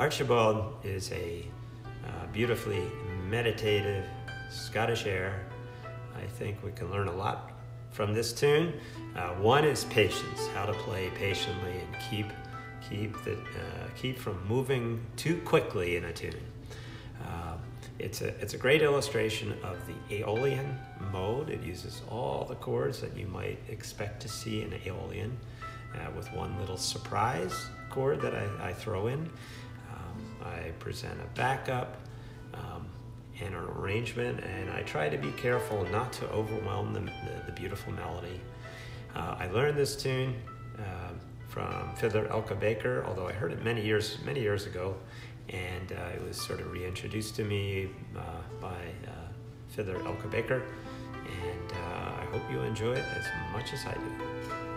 Archibald is a uh, beautifully meditative Scottish air. I think we can learn a lot from this tune. Uh, one is patience, how to play patiently and keep keep the uh, keep from moving too quickly in a tune. Uh, it's a it's a great illustration of the Aeolian mode. It uses all the chords that you might expect to see in Aeolian, uh, with one little surprise chord that I, I throw in. Present a backup. Um, and an arrangement, and I try to be careful not to overwhelm the, the, the beautiful melody. Uh, I learned this tune uh, from fiddler Elke Baker, although I heard it many years many years ago, and uh, it was sort of reintroduced to me uh, by uh, fiddler Elke Baker, and uh, I hope you enjoy it as much as I do.